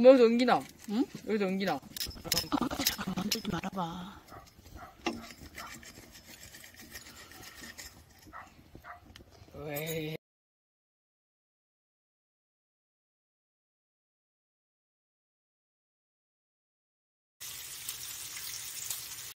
엄마 여기서 연기나. 응? 여기서 연기나. 아빠 잠깐 만들지 말아봐. 왜?